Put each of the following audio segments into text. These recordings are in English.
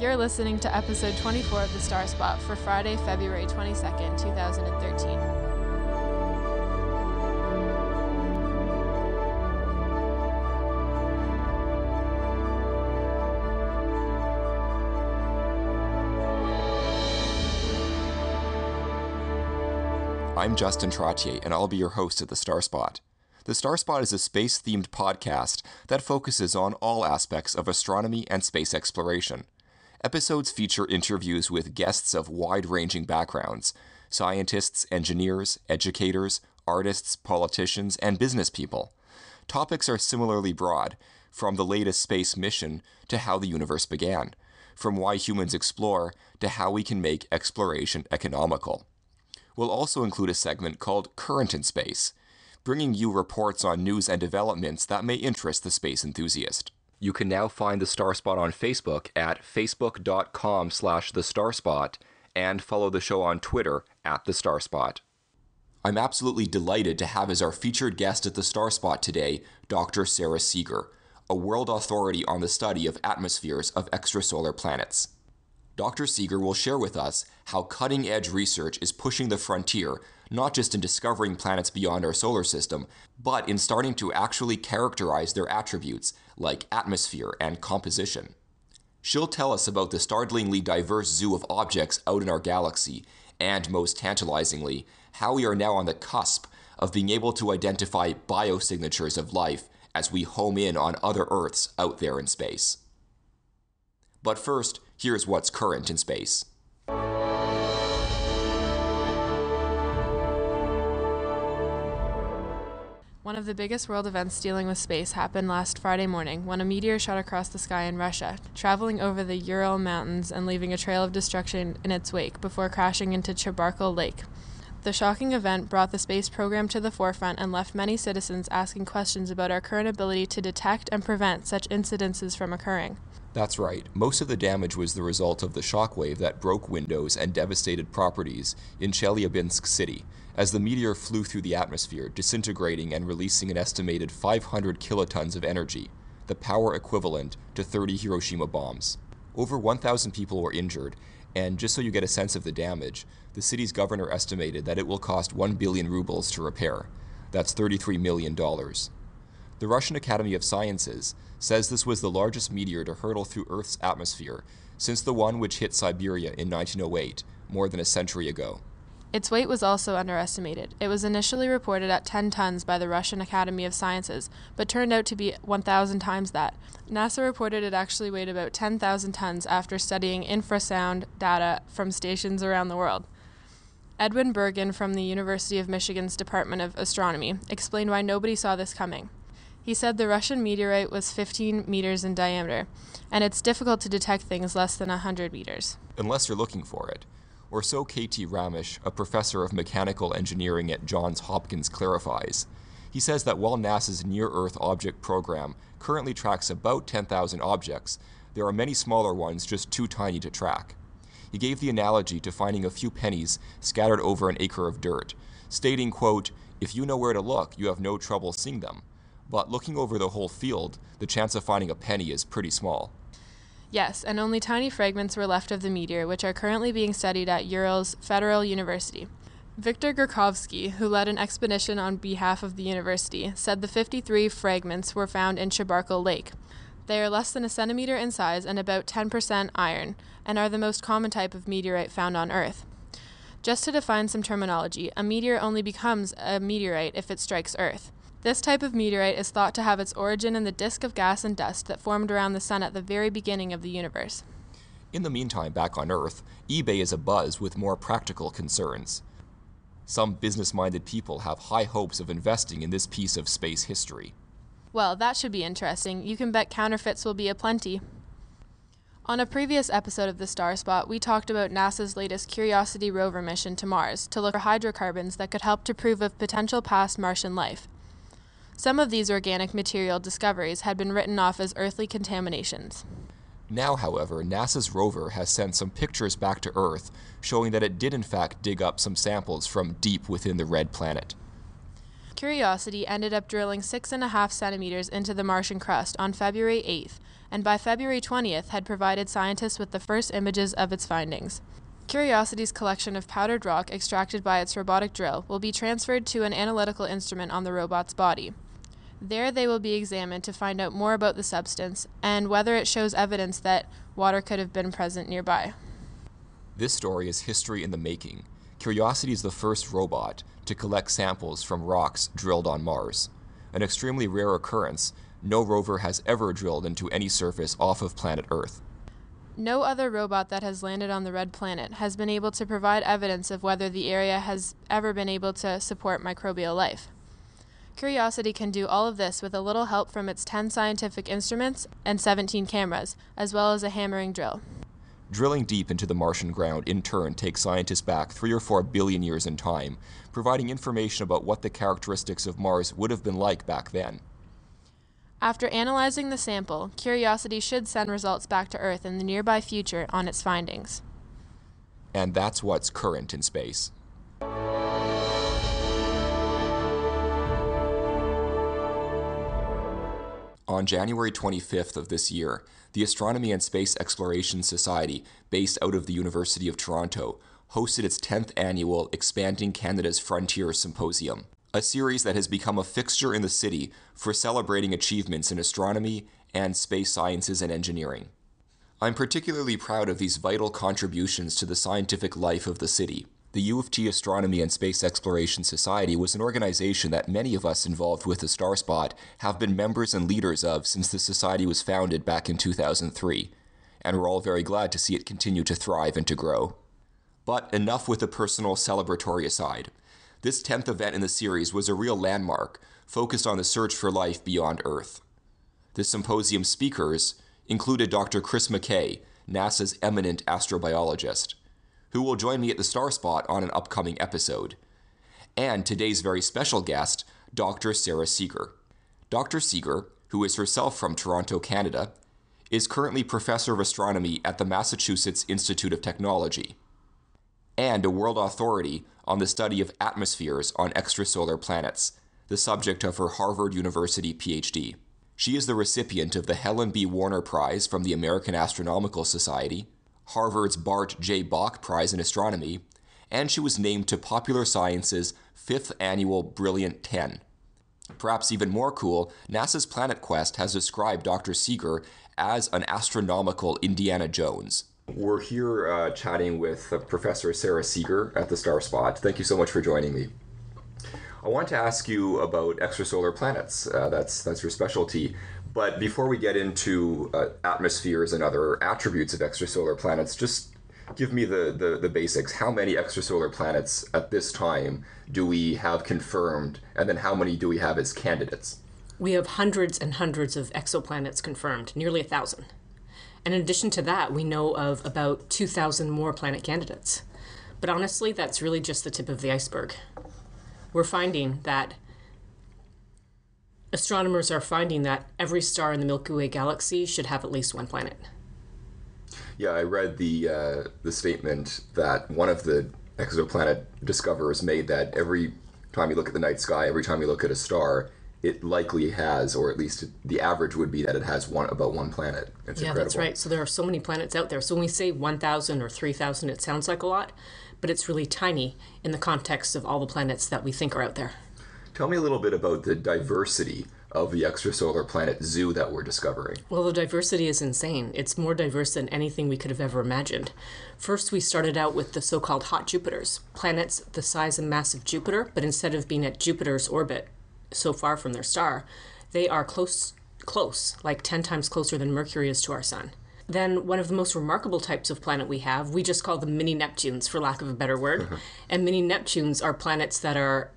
You're listening to episode 24 of The Star Spot for Friday, February 22nd, 2013. I'm Justin Trottier, and I'll be your host of The Star Spot. The Star Spot is a space themed podcast that focuses on all aspects of astronomy and space exploration. Episodes feature interviews with guests of wide ranging backgrounds scientists, engineers, educators, artists, politicians, and business people. Topics are similarly broad, from the latest space mission to how the universe began, from why humans explore to how we can make exploration economical. We'll also include a segment called Current in Space, bringing you reports on news and developments that may interest the space enthusiast. You can now find the Star Spot on Facebook at facebook.com slash the and follow the show on Twitter at the Star Spot. I'm absolutely delighted to have as our featured guest at the Star Spot today Dr. Sara Seager, a world authority on the study of atmospheres of extrasolar planets. Dr. Seager will share with us how cutting edge research is pushing the frontier, not just in discovering planets beyond our solar system, but in starting to actually characterize their attributes, like atmosphere and composition. She'll tell us about the startlingly diverse zoo of objects out in our galaxy, and most tantalizingly, how we are now on the cusp of being able to identify biosignatures of life as we home in on other Earths out there in space. But first, here's what's current in space. One of the biggest world events dealing with space happened last Friday morning when a meteor shot across the sky in Russia, traveling over the Ural Mountains and leaving a trail of destruction in its wake before crashing into Chebarkul Lake. The shocking event brought the space program to the forefront and left many citizens asking questions about our current ability to detect and prevent such incidences from occurring. That's right. Most of the damage was the result of the shockwave that broke windows and devastated properties in Chelyabinsk City as the meteor flew through the atmosphere, disintegrating and releasing an estimated 500 kilotons of energy, the power equivalent to 30 Hiroshima bombs. Over 1,000 people were injured, and just so you get a sense of the damage, the city's governor estimated that it will cost 1 billion rubles to repair. That's $33 million. The Russian Academy of Sciences says this was the largest meteor to hurtle through Earth's atmosphere since the one which hit Siberia in 1908, more than a century ago. Its weight was also underestimated. It was initially reported at 10 tons by the Russian Academy of Sciences, but turned out to be 1,000 times that. NASA reported it actually weighed about 10,000 tons after studying infrasound data from stations around the world. Edwin Bergin from the University of Michigan's Department of Astronomy explained why nobody saw this coming. He said the Russian meteorite was 15 meters in diameter, and it's difficult to detect things less than 100 meters. Unless you're looking for it or so KT Ramesh, a professor of mechanical engineering at Johns Hopkins, clarifies. He says that while NASA's Near Earth Object Program currently tracks about 10,000 objects, there are many smaller ones just too tiny to track. He gave the analogy to finding a few pennies scattered over an acre of dirt, stating, quote, If you know where to look, you have no trouble seeing them. But looking over the whole field, the chance of finding a penny is pretty small. Yes, and only tiny fragments were left of the meteor, which are currently being studied at Ural's Federal University. Viktor Grokhovsky, who led an expedition on behalf of the university, said the 53 fragments were found in Chebarkul Lake. They are less than a centimeter in size and about 10% iron, and are the most common type of meteorite found on Earth. Just to define some terminology, a meteor only becomes a meteorite if it strikes Earth. This type of meteorite is thought to have its origin in the disk of gas and dust that formed around the Sun at the very beginning of the universe. In the meantime, back on Earth, eBay is abuzz with more practical concerns. Some business minded people have high hopes of investing in this piece of space history. Well, that should be interesting. You can bet counterfeits will be aplenty. On a previous episode of the Star Spot, we talked about NASA's latest Curiosity rover mission to Mars to look for hydrocarbons that could help to prove of potential past Martian life. Some of these organic material discoveries had been written off as earthly contaminations. Now, however, NASA's rover has sent some pictures back to Earth showing that it did in fact dig up some samples from deep within the red planet. Curiosity ended up drilling six and a half centimeters into the Martian crust on February 8th and by February 20th had provided scientists with the first images of its findings. Curiosity's collection of powdered rock extracted by its robotic drill will be transferred to an analytical instrument on the robot's body. There, they will be examined to find out more about the substance and whether it shows evidence that water could have been present nearby. This story is history in the making. Curiosity is the first robot to collect samples from rocks drilled on Mars. An extremely rare occurrence, no rover has ever drilled into any surface off of planet Earth. No other robot that has landed on the red planet has been able to provide evidence of whether the area has ever been able to support microbial life. Curiosity can do all of this with a little help from its 10 scientific instruments and 17 cameras, as well as a hammering drill. Drilling deep into the Martian ground in turn takes scientists back three or four billion years in time, providing information about what the characteristics of Mars would have been like back then. After analyzing the sample, Curiosity should send results back to Earth in the nearby future on its findings. And that's what's current in space. On January 25th of this year, the Astronomy and Space Exploration Society, based out of the University of Toronto, hosted its 10th annual Expanding Canada's Frontier Symposium, a series that has become a fixture in the city for celebrating achievements in astronomy and space sciences and engineering. I'm particularly proud of these vital contributions to the scientific life of the city. The U of T Astronomy and Space Exploration Society was an organization that many of us involved with the Star Spot have been members and leaders of since the society was founded back in 2003, and we're all very glad to see it continue to thrive and to grow. But enough with the personal celebratory aside. This 10th event in the series was a real landmark, focused on the search for life beyond Earth. The symposium speakers included Dr. Chris McKay, NASA's eminent astrobiologist, who will join me at the Star Spot on an upcoming episode, and today's very special guest, Dr. Sara Seager. Dr. Seager, who is herself from Toronto, Canada, is currently professor of astronomy at the Massachusetts Institute of Technology and a world authority on the study of atmospheres on extrasolar planets, the subject of her Harvard University PhD. She is the recipient of the Helen B. Warner Prize from the American Astronomical Society, Harvard's Bart J. Bok Prize in Astronomy, and she was named to Popular Science's fifth annual Brilliant 10. Perhaps even more cool, NASA's Planet Quest has described Dr. Seager as an astronomical Indiana Jones. We're here uh, chatting with uh, Professor Sara Seager at the Star Spot. Thank you so much for joining me. I want to ask you about extrasolar planets. Uh, that's that's your specialty. But before we get into uh, atmospheres and other attributes of extrasolar planets, just give me the, the, the basics. How many extrasolar planets at this time do we have confirmed, and then how many do we have as candidates? We have hundreds and hundreds of exoplanets confirmed, nearly a thousand. And in addition to that, we know of about 2,000 more planet candidates. But honestly, that's really just the tip of the iceberg. We're finding that astronomers are finding that every star in the Milky Way galaxy should have at least one planet. Yeah, I read the uh, the statement that one of the exoplanet discoverers made that every time you look at the night sky, every time you look at a star, it likely has, or at least the average would be that it has one about one planet. It's yeah, incredible. that's right. So there are so many planets out there. So when we say 1,000 or 3,000, it sounds like a lot, but it's really tiny in the context of all the planets that we think are out there. Tell me a little bit about the diversity of the extrasolar planet zoo that we're discovering. Well, the diversity is insane. It's more diverse than anything we could have ever imagined. First, we started out with the so called hot Jupiters, planets the size and mass of Jupiter, but instead of being at Jupiter's orbit so far from their star, they are close, close, like 10 times closer than Mercury is to our sun. Then, one of the most remarkable types of planet we have, we just call them mini Neptunes, for lack of a better word. and mini Neptunes are planets that are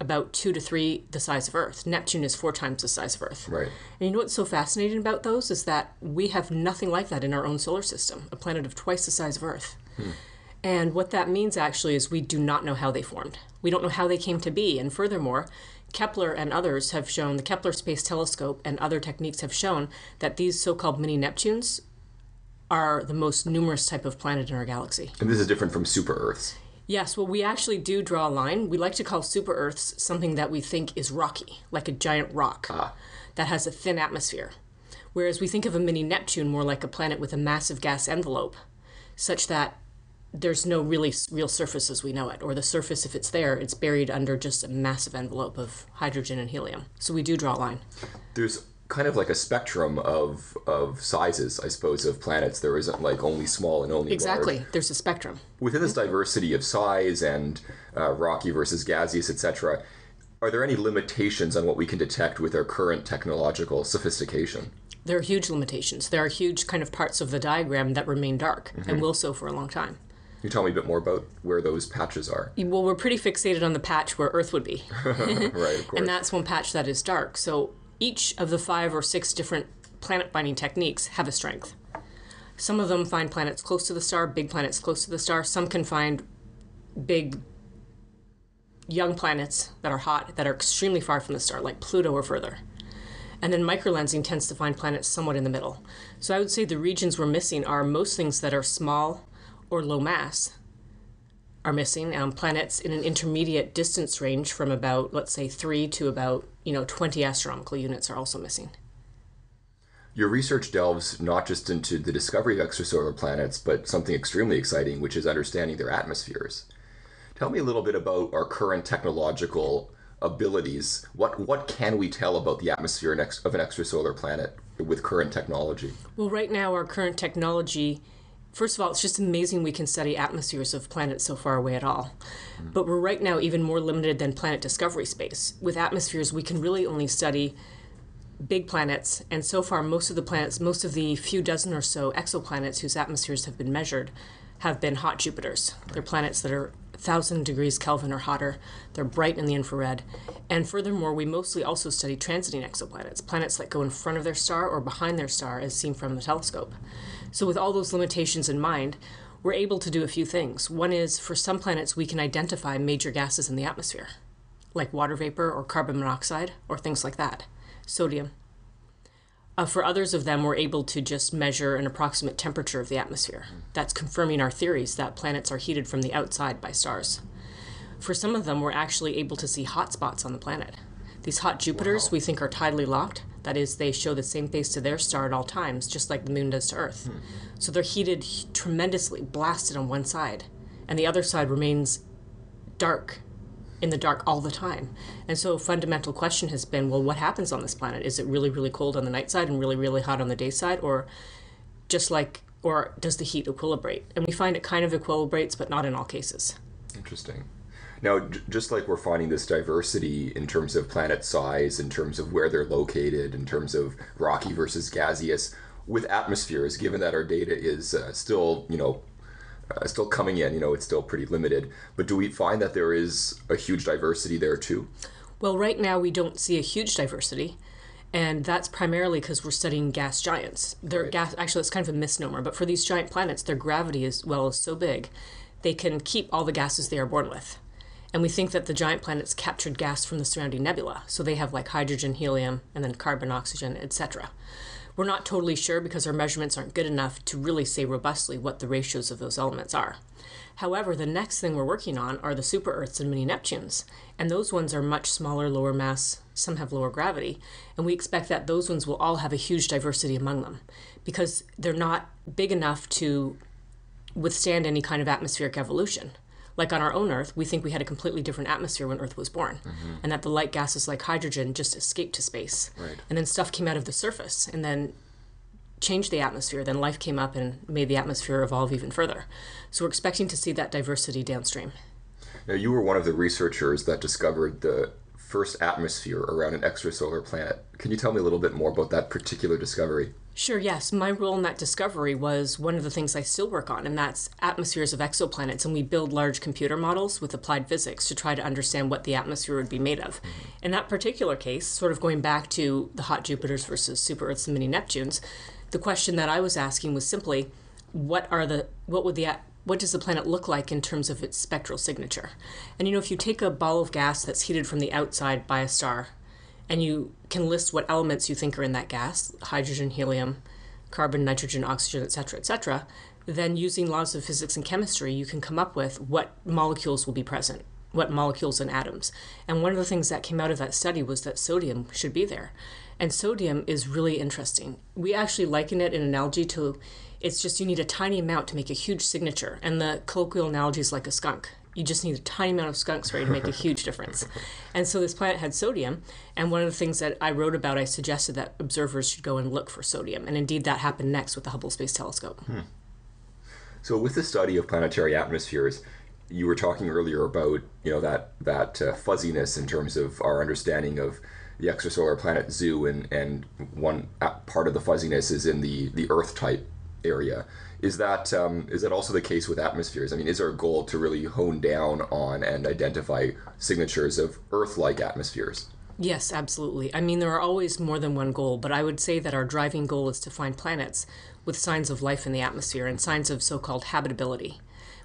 about two to three the size of Earth. Neptune is four times the size of Earth. Right. And you know what's so fascinating about those is that we have nothing like that in our own solar system, a planet of twice the size of Earth. Hmm. And what that means actually is we do not know how they formed. We don't know how they came to be. And furthermore, Kepler and others have shown, the Kepler Space Telescope and other techniques have shown that these so called mini Neptunes are the most numerous type of planet in our galaxy. And this is different from super Earths. Yes, well, we actually do draw a line. We like to call super Earths something that we think is rocky, like a giant rock ah. that has a thin atmosphere. Whereas we think of a mini Neptune more like a planet with a massive gas envelope, such that there's no really real surface as we know it, or the surface, if it's there, it's buried under just a massive envelope of hydrogen and helium. So we do draw a line. There's kind of like a spectrum of of sizes, I suppose, of planets. There isn't like only small and only Exactly. large. There's a spectrum. Within this diversity of size and uh, rocky versus gaseous, etc., are there any limitations on what we can detect with our current technological sophistication? There are huge limitations. There are huge kind of parts of the diagram that remain dark and will so for a long time. Can you tell me a bit more about where those patches are? Well, we're pretty fixated on the patch where Earth would be. right, of course. and that's one patch that is dark. So each of the five or six different planet finding techniques have a strength. Some of them find planets close to the star, big planets close to the star. Some can find big young planets that are hot, that are extremely far from the star, like Pluto or further. And then microlensing tends to find planets somewhat in the middle. So I would say the regions we're missing are most things that are small or low mass are missing. Um, planets in an intermediate distance range from about, let's say, three to about, you know, 20 astronomical units are also missing. Your research delves not just into the discovery of extrasolar planets, but something extremely exciting, which is understanding their atmospheres. Tell me a little bit about our current technological abilities. What what can we tell about the atmosphere of an extrasolar planet with current technology? Well, right now, our current technology, first of all, it's just amazing we can study atmospheres of planets so far away at all. Mm. But we're right now even more limited than planet discovery space. With atmospheres, we can really only study big planets, and so far, most of the planets, most of the few dozen or so exoplanets whose atmospheres have been measured, have been hot Jupiters. They're planets that are 1,000 degrees Kelvin or hotter. They're bright in the infrared. And furthermore, we mostly also study transiting exoplanets, planets that go in front of their star or behind their star as seen from the telescope. So, with all those limitations in mind, we're able to do a few things. One is for some planets, we can identify major gases in the atmosphere, like water vapor or carbon monoxide or things like that, sodium. Uh, for others of them, we're able to just measure an approximate temperature of the atmosphere. That's confirming our theories that planets are heated from the outside by stars. For some of them, we're actually able to see hot spots on the planet. These hot Jupiters Wow. we think are tidally locked. That is, they show the same face to their star at all times, just like the moon does to Earth. Hmm. So they're heated tremendously, blasted on one side, and the other side remains dark in the dark all the time. And so a fundamental question has been, well, what happens on this planet? Is it really, really cold on the night side and really, really hot on the day side? Or just like, or does the heat equilibrate? And we find it kind of equilibrates, but not in all cases. Interesting. Now, j- just like we're finding this diversity in terms of planet size, in terms of where they're located, in terms of rocky versus gaseous, with atmospheres, given that our data is uh, still, you know, uh, still coming in, you know, it's still pretty limited. But do we find that there is a huge diversity there too? Well, right now we don't see a huge diversity, and that's primarily because we're studying gas giants. Their Right. gas actually it's kind of a misnomer, but for these giant planets, their gravity as well is so big, they can keep all the gases they are born with. And we think that the giant planets captured gas from the surrounding nebula, so they have like hydrogen, helium, and then carbon, oxygen, etc. We're not totally sure because our measurements aren't good enough to really say robustly what the ratios of those elements are. However, the next thing we're working on are the super Earths and mini Neptunes, and those ones are much smaller, lower mass, some have lower gravity, and we expect that those ones will all have a huge diversity among them because they're not big enough to withstand any kind of atmospheric evolution. Like on our own Earth, we think we had a completely different atmosphere when Earth was born, mm-hmm. and that the light gases like hydrogen just escaped to space. Right. And then stuff came out of the surface and then changed the atmosphere. Then life came up and made the atmosphere evolve even further. So we're expecting to see that diversity downstream. Now, you were one of the researchers that discovered the first atmosphere around an extrasolar planet. Can you tell me a little bit more about that particular discovery? Sure, yes. My role in that discovery was one of the things I still work on, and that's atmospheres of exoplanets. And we build large computer models with applied physics to try to understand what the atmosphere would be made of. Mm-hmm. In that particular case, sort of going back to the hot Jupiters versus super Earths and mini Neptunes, the question that I was asking was simply, what are the what would the what does the planet look like in terms of its spectral signature? And you know, if you take a ball of gas that's heated from the outside by a star, and you can list what elements you think are in that gas hydrogen helium carbon nitrogen oxygen etc etc then using laws of physics and chemistry you can come up with what molecules will be present what molecules and atoms and one of the things that came out of that study was that sodium should be there And sodium is really interesting. We actually liken it in analogy to it's just you need a tiny amount to make a huge signature. And the colloquial analogy is like a skunk. You just need a tiny amount of skunk spray to make a huge difference. And so this planet had sodium. And one of the things that I wrote about, I suggested that observers should go and look for sodium. And indeed, that happened next with the Hubble Space Telescope. Hmm. So, with the study of planetary atmospheres, you were talking earlier about you know that that uh, fuzziness in terms of our understanding of the extrasolar planet zoo, and and one part of the fuzziness is in the the Earth type area. Is that um, is that also the case with atmospheres? I mean, is our goal to really hone down on and identify signatures of Earth-like atmospheres? Yes, absolutely. I mean, there are always more than one goal, but I would say that our driving goal is to find planets with signs of life in the atmosphere and signs of so called habitability.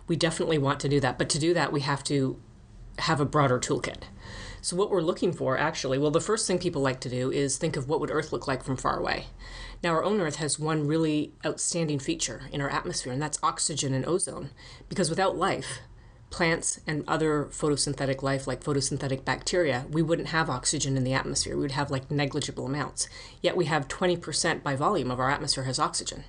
We definitely want to do that, but to do that, we have to have a broader toolkit. So, what we're looking for actually, well, the first thing people like to do is think of what would Earth look like from far away. Now, our own Earth has one really outstanding feature in our atmosphere, and that's oxygen and ozone. Because without life, plants and other photosynthetic life, like photosynthetic bacteria, we wouldn't have oxygen in the atmosphere. We would have like negligible amounts. Yet we have 20% by volume of our atmosphere has oxygen.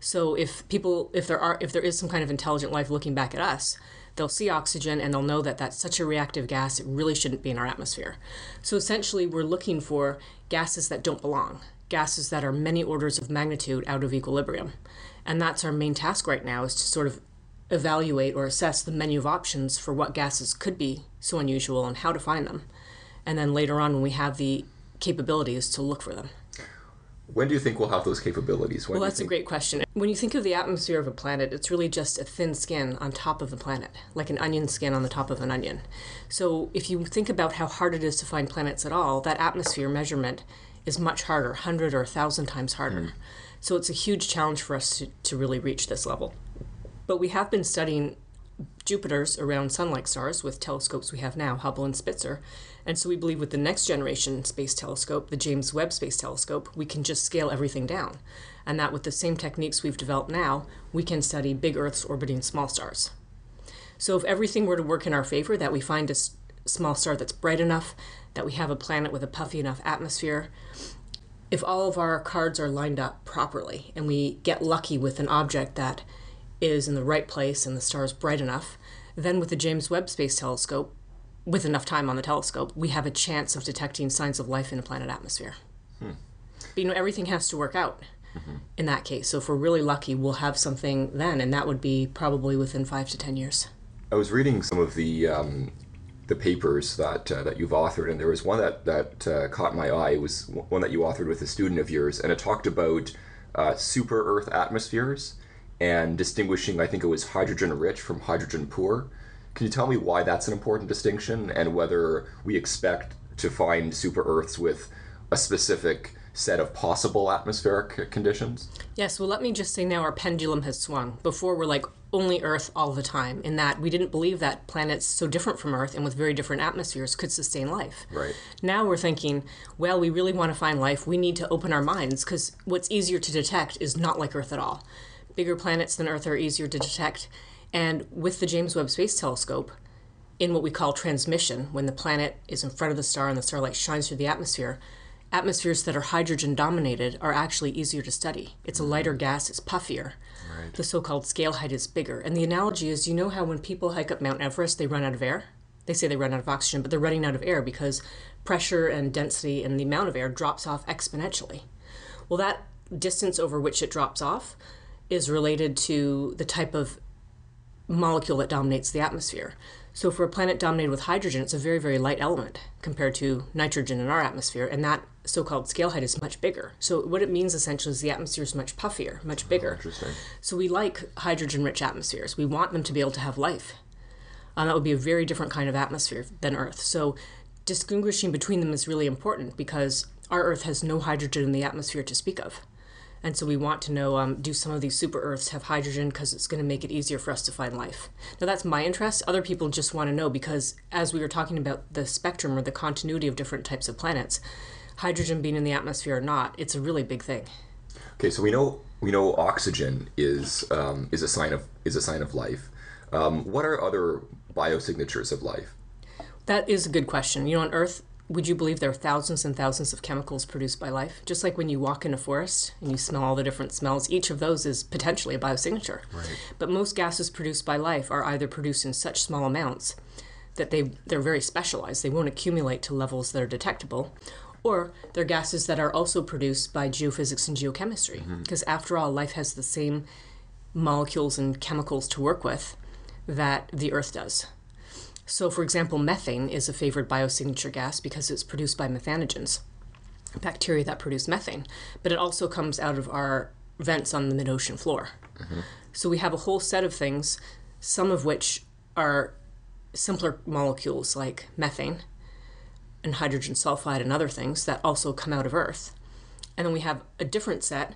So if people, if there are, if there is some kind of intelligent life looking back at us, they'll see oxygen and they'll know that that's such a reactive gas, it really shouldn't be in our atmosphere. So essentially, we're looking for gases that don't belong gases that are many orders of magnitude out of equilibrium. And that's our main task right now is to sort of evaluate or assess the menu of options for what gases could be so unusual and how to find them. And then later on, when we have the capabilities to look for them. When do you think we'll have those capabilities? When well, that's think... a great question. When you think of the atmosphere of a planet, it's really just a thin skin on top of the planet, like an onion skin on the top of an onion. So if you think about how hard it is to find planets at all, that atmosphere measurement is much harder, 100 or 1,000 times harder. Mm. So it's a huge challenge for us to, to really reach this level. But we have been studying Jupiters around sun like stars with telescopes we have now, Hubble and Spitzer. And so we believe with the next generation space telescope, the James Webb Space Telescope, we can just scale everything down. And that with the same techniques we've developed now, we can study big Earths orbiting small stars. So if everything were to work in our favor, that we find a small star that's bright enough, that we have a planet with a puffy enough atmosphere, if all of our cards are lined up properly and we get lucky with an object that is in the right place and the star is bright enough, then with the James Webb Space Telescope, with enough time on the telescope, we have a chance of detecting signs of life in a planet atmosphere. Hmm. But you know, everything has to work out mm-hmm. in that case. So if we're really lucky, we'll have something then, and that would be probably within five to ten years. I was reading some of the um, the papers that uh, that you've authored, and there was one that that uh, caught my eye. It was one that you authored with a student of yours, and it talked about uh, super Earth atmospheres and distinguishing. I think it was hydrogen rich from hydrogen poor. Can you tell me why that's an important distinction, and whether we expect to find super Earths with a specific set of possible atmospheric conditions? Yes, well, let me just say now our pendulum has swung. Before, we're like only Earth all the time, in that we didn't believe that planets so different from Earth and with very different atmospheres could sustain life. Right. Now we're thinking, well, we really want to find life. We need to open our minds because what's easier to detect is not like Earth at all. Bigger planets than Earth are easier to detect. And with the James Webb Space Telescope, in what we call transmission, when the planet is in front of the star and the starlight shines through the atmosphere, atmospheres that are hydrogen dominated are actually easier to study. It's a lighter mm. gas, it's puffier. Right. The so called scale height is bigger. And the analogy is you know how when people hike up Mount Everest, they run out of air? They say they run out of oxygen, but they're running out of air because pressure and density and the amount of air drops off exponentially. Well, that distance over which it drops off is related to the type of molecule that dominates the atmosphere. So, for a planet dominated with hydrogen, it's a very, very light element compared to nitrogen in our atmosphere, and that so called scale height is much bigger. So, what it means essentially is the atmosphere is much puffier, much bigger. Oh, interesting. So, we like hydrogen rich atmospheres. We want them to be able to have life. Um, that would be a very different kind of atmosphere than Earth. So, distinguishing between them is really important because our Earth has no hydrogen in the atmosphere to speak of. And so we want to know um, do some of these super Earths have hydrogen because it's going to make it easier for us to find life? Now, that's my interest. Other people just want to know because as we were talking about the spectrum or the continuity of different types of planets, hydrogen being in the atmosphere or not, it's a really big thing. Okay, so we know we know oxygen is um, is a sign of is a sign of life. Um, what are other biosignatures of life? That is a good question. You know, on Earth, would you believe there are thousands and thousands of chemicals produced by life? Just like when you walk in a forest and you smell all the different smells, each of those is potentially a biosignature. Right. But most gases produced by life are either produced in such small amounts that they, they're very specialized. They won't accumulate to levels that are detectable. Or they're gases that are also produced by geophysics and geochemistry. Mm-hmm. Because after all, life has the same molecules and chemicals to work with that the Earth does. So, for example, methane is a favored biosignature gas because it's produced by methanogens, bacteria that produce methane, but it also comes out of our vents on the mid ocean floor. Mm-hmm. So, we have a whole set of things, some of which are simpler molecules like methane and hydrogen sulfide and other things that also come out of Earth. And then we have a different set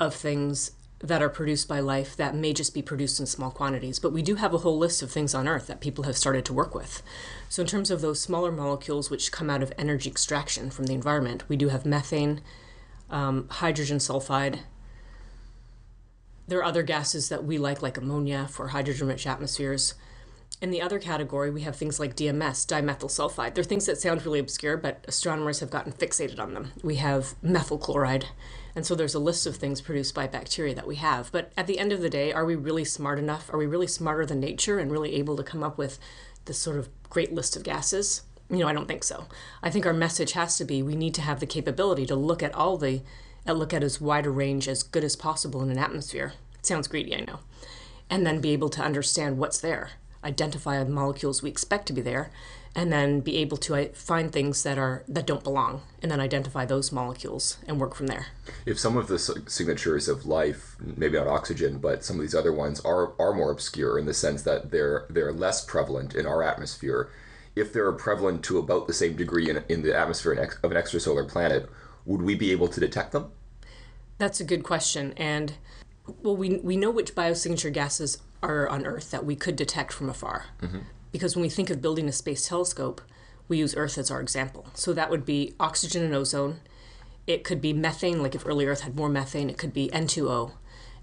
of things that are produced by life that may just be produced in small quantities. But we do have a whole list of things on Earth that people have started to work with. So, in terms of those smaller molecules which come out of energy extraction from the environment, we do have methane, um, hydrogen sulfide. There are other gases that we like, like ammonia for hydrogen rich atmospheres. In the other category, we have things like DMS, dimethyl sulfide. They're things that sound really obscure, but astronomers have gotten fixated on them. We have methyl chloride. And so there's a list of things produced by bacteria that we have. But at the end of the day, are we really smart enough? Are we really smarter than nature and really able to come up with this sort of great list of gases? You know, I don't think so. I think our message has to be we need to have the capability to look at all the, uh, look at as wide a range as good as possible in an atmosphere. It sounds greedy, I know. And then be able to understand what's there identify the molecules we expect to be there and then be able to uh, find things that are that don't belong and then identify those molecules and work from there If some of the signatures of life, maybe not oxygen, but some of these other ones are are more obscure in the sense that they're they're less prevalent in our atmosphere. If they're prevalent to about the same degree in, in the atmosphere of an of an extrasolar planet, would we be able to detect them? that's a good question and well we, we know which biosignature gases are on earth that we could detect from afar because when we think of building a space telescope we use earth as our example. So that would be oxygen and ozone. It could be methane like if early earth had more methane it could be n2o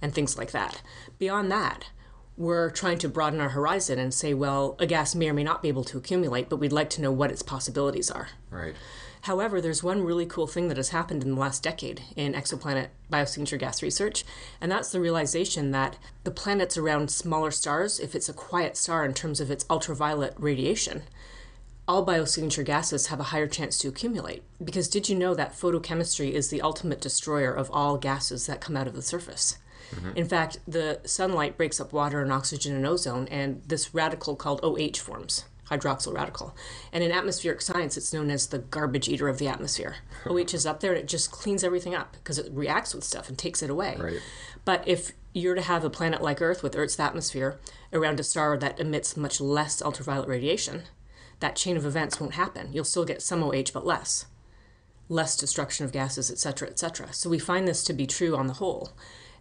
and things like that. Beyond that we're trying to broaden our horizon and say well a gas may or may not be able to accumulate but we'd like to know what its possibilities are. Right. However, there's one really cool thing that has happened in the last decade in exoplanet biosignature gas research, and that's the realization that the planets around smaller stars, if it's a quiet star in terms of its ultraviolet radiation, all biosignature gases have a higher chance to accumulate. Because did you know that photochemistry is the ultimate destroyer of all gases that come out of the surface? Mm-hmm. In fact, the sunlight breaks up water and oxygen and ozone, and this radical called OH forms, hydroxyl radical. And in atmospheric science, it's known as the garbage eater of the atmosphere. OH is up there and it just cleans everything up because it reacts with stuff and takes it away. Right. But if you're to have a planet like Earth with Earth's atmosphere around a star that emits much less ultraviolet radiation, that chain of events won't happen. You'll still get some OH, but less. Less destruction of gases, et cetera, et cetera. So we find this to be true on the whole.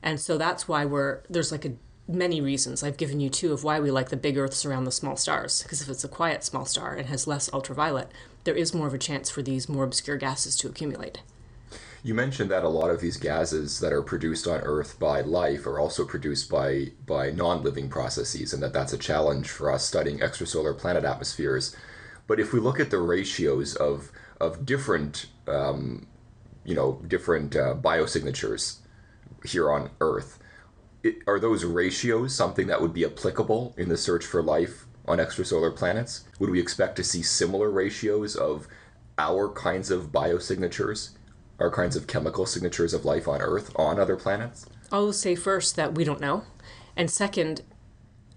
And so that's why we're, there's like a, many reasons. I've given you two of why we like the big Earths around the small stars. Because if it's a quiet small star and has less ultraviolet, there is more of a chance for these more obscure gases to accumulate. You mentioned that a lot of these gases that are produced on Earth by life are also produced by by non-living processes, and that that's a challenge for us studying extrasolar planet atmospheres. But if we look at the ratios of of different, um, you know, different uh, biosignatures here on Earth, are those ratios something that would be applicable in the search for life on extrasolar planets? Would we expect to see similar ratios of our kinds of biosignatures, our kinds of chemical signatures of life on Earth on other planets? I'll say first that we don't know. And second,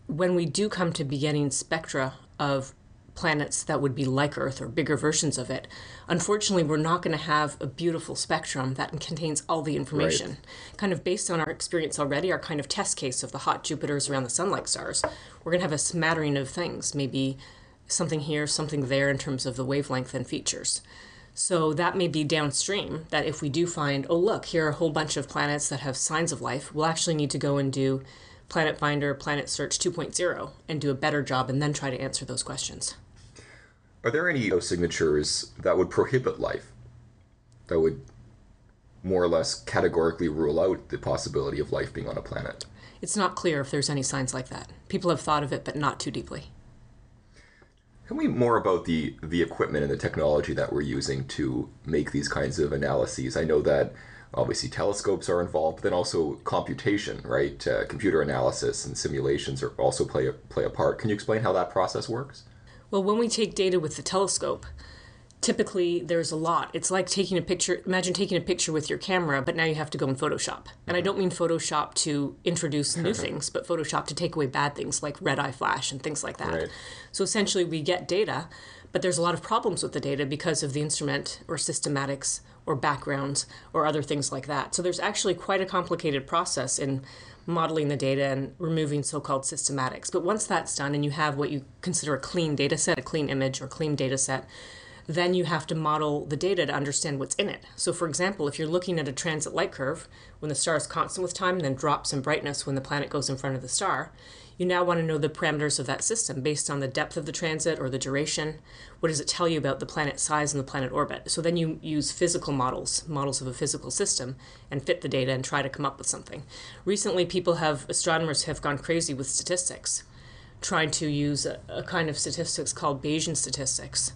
when we do come to be getting spectra of planets that would be like Earth or bigger versions of it, unfortunately, we're not going to have a beautiful spectrum that contains all the information. Kind of based on our experience already, our kind of test case of the hot Jupiters around the sun like stars, we're going to have a smattering of things, maybe something here, something there in terms of the wavelength and features. So that may be downstream that if we do find, oh, look, here are a whole bunch of planets that have signs of life, we'll actually need to go and do Planet Finder, Planet Search 2.0 and do a better job and then try to answer those questions. Are there any signatures that would prohibit life? That would more or less categorically rule out the possibility of life being on a planet? It's not clear if there's any signs like that. People have thought of it, but not too deeply. Tell me more about the the equipment and the technology that we're using to make these kinds of analyses. I know that obviously telescopes are involved, but then also computation, right? Uh, computer analysis and simulations are also play a, play a part. Can you explain how that process works? Well, when we take data with the telescope, typically there's a lot. It's like taking a picture, imagine taking a picture with your camera, but now you have to go in Photoshop. And I don't mean Photoshop to introduce new things, but Photoshop to take away bad things like red eye flash and things like that. Right. So essentially, we get data, but there's a lot of problems with the data because of the instrument or systematics or backgrounds or other things like that. So there's actually quite a complicated process in modeling the data and removing so-called systematics. But once that's done and you have what you consider a clean data set, a clean image or clean data set, then you have to model the data to understand what's in it. So, for example, if you're looking at a transit light curve, when the star is constant with time and then drops in brightness when the planet goes in front of the star, you now want to know the parameters of that system based on the depth of the transit or the duration. What does it tell you about the planet size and the planet orbit? So then you use physical models, models of a physical system, and fit the data and try to come up with something. Recently, people have, astronomers have gone crazy with statistics, trying to use a, a kind of statistics called Bayesian statistics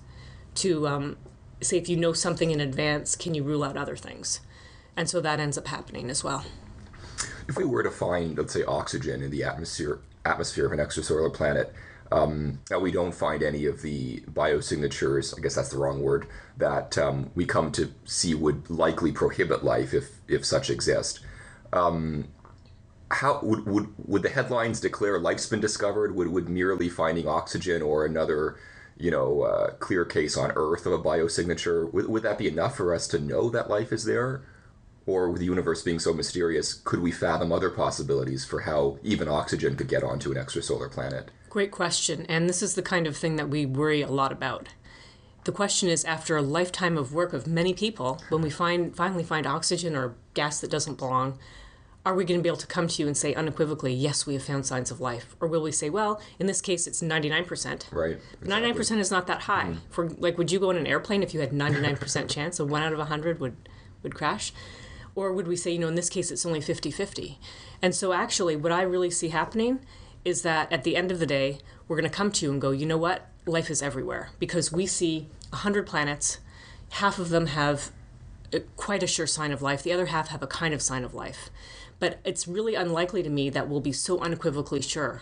to um, say if you know something in advance, can you rule out other things? And so that ends up happening as well. If we were to find, let's say, oxygen in the atmosphere atmosphere of an extrasolar planet, um, that we don't find any of the biosignatures, I guess that's the wrong word, that um, we come to see would likely prohibit life if, if such exist. Um, how would, would would the headlines declare life's been discovered? Would would merely finding oxygen or another you know, uh, clear case on Earth of a biosignature, would, would that be enough for us to know that life is there? Or with the universe being so mysterious, could we fathom other possibilities for how even oxygen could get onto an extrasolar planet? Great question. And this is the kind of thing that we worry a lot about. The question is after a lifetime of work of many people, when we find finally find oxygen or gas that doesn't belong, are we going to be able to come to you and say unequivocally, yes, we have found signs of life? Or will we say, well, in this case, it's 99%. Right. Exactly. 99% is not that high. Mm. For like, would you go in an airplane if you had 99% chance of one out of 100 would, would crash? Or would we say, you know, in this case, it's only 50 50? And so, actually, what I really see happening is that at the end of the day, we're going to come to you and go, you know what? Life is everywhere because we see 100 planets, half of them have quite a sure sign of life, the other half have a kind of sign of life. But it's really unlikely to me that we'll be so unequivocally sure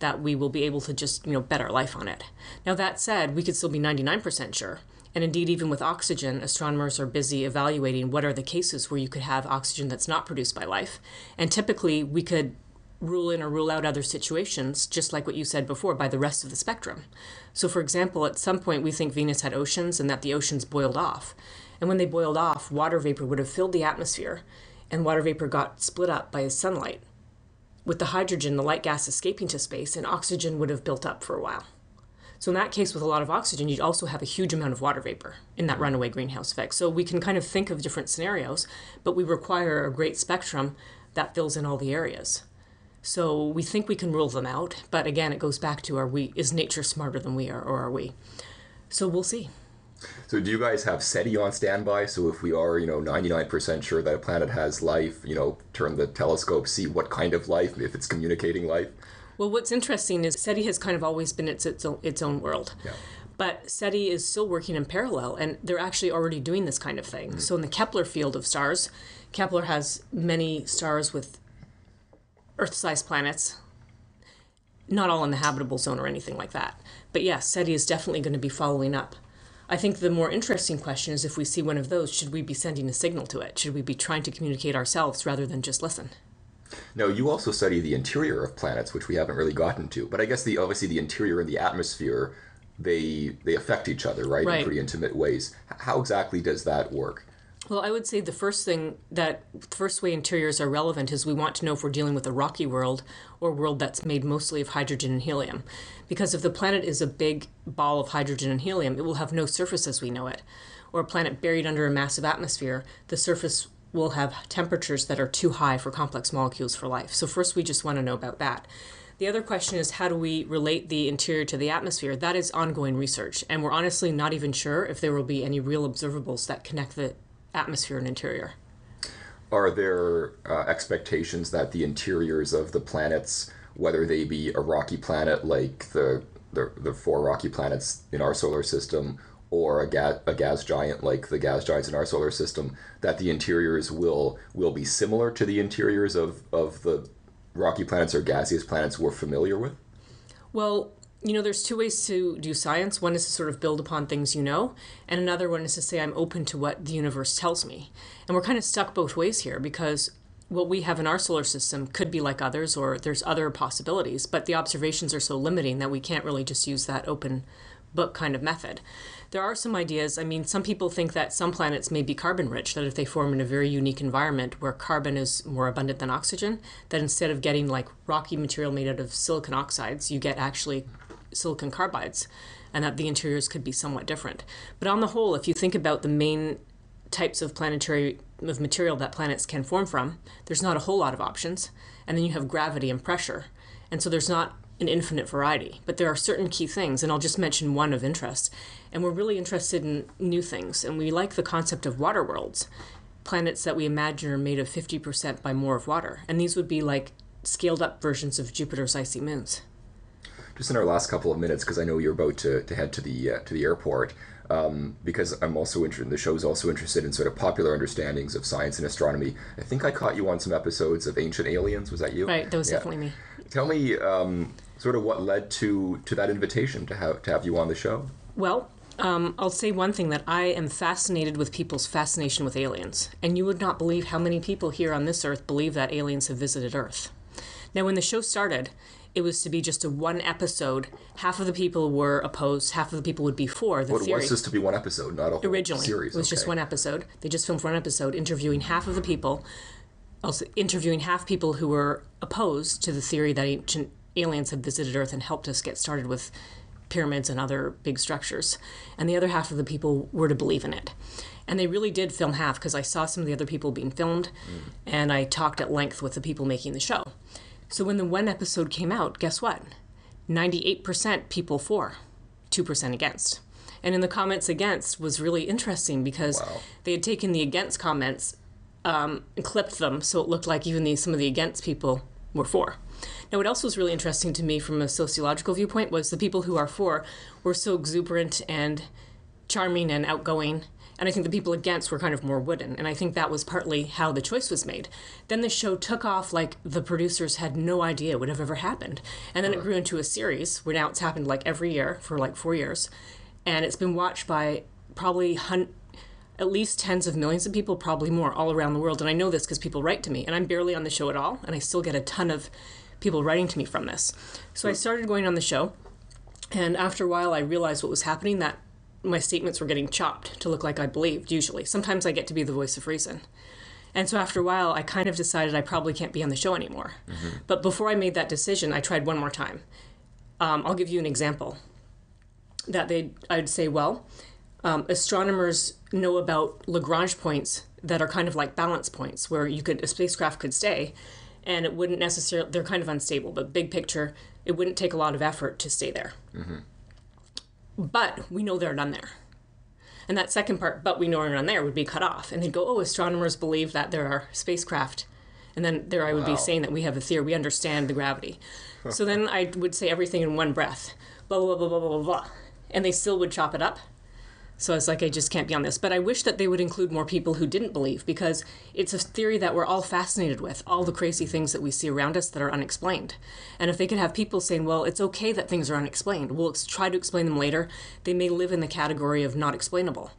that we will be able to just, you know, bet our life on it. Now, that said, we could still be 99% sure. And indeed, even with oxygen, astronomers are busy evaluating what are the cases where you could have oxygen that's not produced by life. And typically, we could rule in or rule out other situations, just like what you said before, by the rest of the spectrum. So, for example, at some point we think Venus had oceans and that the oceans boiled off. And when they boiled off, water vapor would have filled the atmosphere and water vapor got split up by sunlight. With the hydrogen, the light gas escaping to space, and oxygen would have built up for a while. So, in that case, with a lot of oxygen, you'd also have a huge amount of water vapor in that runaway greenhouse effect. So, we can kind of think of different scenarios, but we require a great spectrum that fills in all the areas. So, we think we can rule them out, but again, it goes back to are we, is nature smarter than we are, or are we? So, we'll see. So do you guys have SETI on standby? So if we are, you know, 99% sure that a planet has life, you know, turn the telescope, see what kind of life, if it's communicating life? Well, what's interesting is SETI has kind of always been its, its, own, its own world. Yeah. But SETI is still working in parallel, and they're actually already doing this kind of thing. Mm-hmm. So in the Kepler field of stars, Kepler has many stars with Earth-sized planets, not all in the habitable zone or anything like that. But yes, SETI is definitely going to be following up I think the more interesting question is if we see one of those, should we be sending a signal to it? Should we be trying to communicate ourselves rather than just listen? No, you also study the interior of planets, which we haven't really gotten to. But I guess the obviously the interior and the atmosphere, they they affect each other, right, right. in pretty intimate ways. How exactly does that work? Well, I would say the first thing that first way interiors are relevant is we want to know if we're dealing with a rocky world or a world that's made mostly of hydrogen and helium. Because if the planet is a big ball of hydrogen and helium, it will have no surface as we know it. Or a planet buried under a massive atmosphere, the surface will have temperatures that are too high for complex molecules for life. So first we just want to know about that. The other question is how do we relate the interior to the atmosphere? That is ongoing research, and we're honestly not even sure if there will be any real observables that connect the atmosphere and interior. Are there uh, expectations that the interiors of the planets, whether they be a rocky planet like the the, the four rocky planets in our solar system or a gas, a gas giant like the gas giants in our solar system, that the interiors will will be similar to the interiors of, of the rocky planets or gaseous planets we're familiar with? Well, you know, there's two ways to do science. One is to sort of build upon things you know, and another one is to say, I'm open to what the universe tells me. And we're kind of stuck both ways here because what we have in our solar system could be like others, or there's other possibilities, but the observations are so limiting that we can't really just use that open book kind of method. There are some ideas. I mean, some people think that some planets may be carbon rich, that if they form in a very unique environment where carbon is more abundant than oxygen, that instead of getting like rocky material made out of silicon oxides, you get actually silicon carbides, and that the interiors could be somewhat different. But on the whole, if you think about the main types of planetary of material that planets can form from, there's not a whole lot of options. And then you have gravity and pressure. And so there's not an infinite variety. But there are certain key things, and I'll just mention one of interest. And we're really interested in new things, and we like the concept of water worlds, planets that we imagine are made of 50% by more of water. And these would be like scaled up versions of Jupiter's icy moons. Just in our last couple of minutes, because I know you're about to, to head to the uh, to the airport, um, because I'm also interested. The show's also interested in sort of popular understandings of science and astronomy. I think I caught you on some episodes of Ancient Aliens. Was that you? Right, that was yeah. definitely me. Tell me um, sort of what led to to that invitation to have to have you on the show. Well, um, I'll say one thing that I am fascinated with people's fascination with aliens, and you would not believe how many people here on this earth believe that aliens have visited Earth. Now, when the show started, it was to be just a one episode. Half of the people were opposed, half of the people would be for the what, theory. Was this to be one episode, not a whole Originally, series? it was okay. just one episode. They just filmed one episode, interviewing half of the people, also interviewing half people who were opposed to the theory that ancient aliens had visited Earth and helped us get started with pyramids and other big structures. And the other half of the people were to believe in it. And they really did film half because I saw some of the other people being filmed mm. and I talked at length with the people making the show. So when the one episode came out, guess what? 98% people for, 2% against. And in the comments against was really interesting because wow. they had taken the against comments um, and clipped them so it looked like even the, some of the against people were for. Now, what else was really interesting to me from a sociological viewpoint was the people who are for were so exuberant and charming and outgoing. And I think the people against were kind of more wooden. And I think that was partly how the choice was made. Then the show took off like the producers had no idea would have ever happened. And then it grew into a series where now it's happened like every year for like four years. And it's been watched by probably hun- at least tens of millions of people, probably more, all around the world. And I know this because people write to me. And I'm barely on the show at all. And I still get a ton of people writing to me from this. So I started going on the show, and after a while, I realized what was happening that my statements were getting chopped to look like I believed, usually. Sometimes I get to be the voice of reason. And so after a while, I kind of decided I probably can't be on the show anymore. Mm-hmm. But before I made that decision, I tried one more time. Um, I'll give you an example. That they, I'd say, well, um, astronomers know about Lagrange points that are kind of like balance points, where you could a spacecraft could stay, and it wouldn't necessarily they're kind of unstable but big picture it wouldn't take a lot of effort to stay there mm-hmm. But we know they're none there. And that second part but we know they're none there would be cut off. And they'd go oh astronomers believe that there are spacecraft. And then there i would wow. be saying that we have a theory we understand the gravity. So then i would say everything in one breath. Blah blah blah blah blah blah. And they still would chop it up so it's like I just can't be on this. But I wish that they would include more people who didn't believe because it's a theory that we're all fascinated with, all the crazy things that we see around us that are unexplained. And if they could have people saying, well, it's okay that things are unexplained, we'll try to explain them later, they may live in the category of not explainable.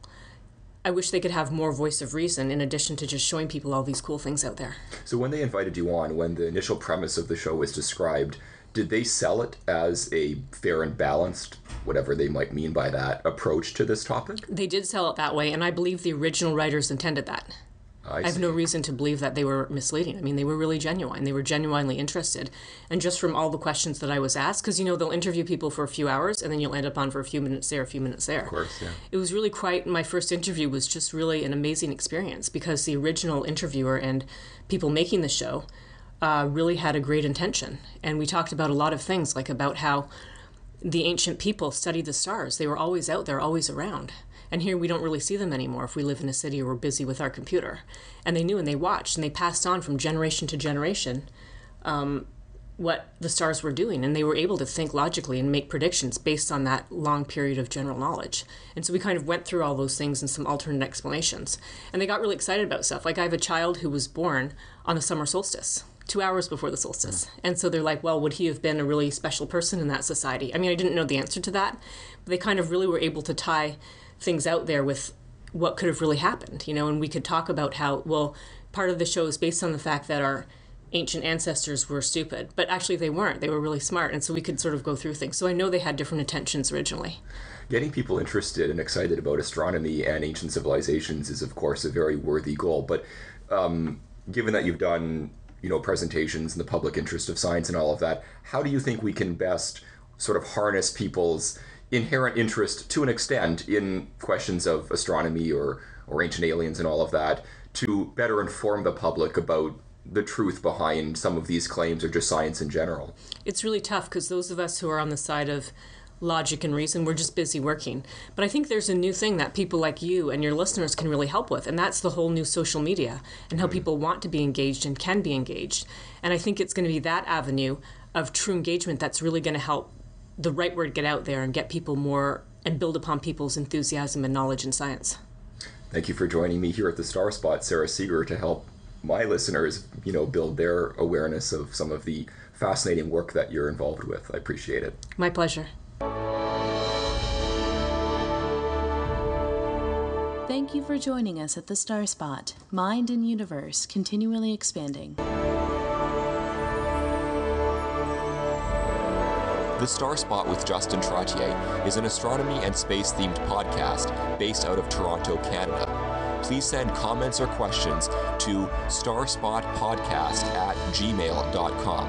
I wish they could have more voice of reason in addition to just showing people all these cool things out there. So when they invited you on, when the initial premise of the show was described, did they sell it as a fair and balanced, whatever they might mean by that, approach to this topic? They did sell it that way, and I believe the original writers intended that. I, I have no reason to believe that they were misleading. I mean, they were really genuine. They were genuinely interested. And just from all the questions that I was asked, because, you know, they'll interview people for a few hours and then you'll end up on for a few minutes there, a few minutes there. Of course, yeah. It was really quite, my first interview was just really an amazing experience because the original interviewer and people making the show uh, really had a great intention. And we talked about a lot of things, like about how the ancient people studied the stars. They were always out there, always around. And here we don't really see them anymore if we live in a city or we're busy with our computer. And they knew and they watched and they passed on from generation to generation um, what the stars were doing and they were able to think logically and make predictions based on that long period of general knowledge and so we kind of went through all those things and some alternate explanations and they got really excited about stuff like i have a child who was born on the summer solstice two hours before the solstice and so they're like well would he have been a really special person in that society i mean i didn't know the answer to that but they kind of really were able to tie things out there with what could have really happened you know and we could talk about how well part of the show is based on the fact that our ancient ancestors were stupid, but actually they weren't. They were really smart, and so we could sort of go through things. So I know they had different intentions originally. Getting people interested and excited about astronomy and ancient civilizations is, of course, a very worthy goal. But um, given that you've done, you know, presentations in the public interest of science and all of that, how do you think we can best sort of harness people's inherent interest to an extent in questions of astronomy or or ancient aliens and all of that to better inform the public about the truth behind some of these claims or just science in general. It's really tough because those of us who are on the side of logic and reason, we're just busy working. But I think there's a new thing that people like you and your listeners can really help with, and that's the whole new social media and how people want to be engaged and can be engaged. And I think it's going to be that avenue of true engagement that's really going to help the right word get out there and get people more and build upon people's enthusiasm and knowledge in science. Thank you for joining me here at the Star Spot, Sara Seager, to help my listeners, you know, build their awareness of some of the fascinating work that you're involved with. I appreciate it. My pleasure. Thank you for joining us at the Star Spot, Mind and Universe, continually expanding. The Star Spot with Justin Trottier is an astronomy and space themed podcast based out of Toronto, Canada please send comments or questions to starspotpodcast at gmail.com.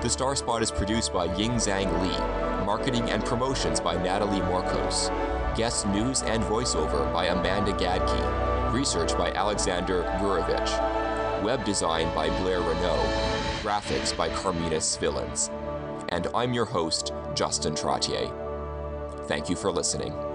The Star Spot is produced by Ying Zhang Li, marketing and promotions by Natalie Morkos, guest news and voiceover by Amanda Gadke, research by Alexander Gurovich, web design by Blair Renault, graphics by Carmina Svillins. And I'm your host, Justin Trottier. Thank you for listening.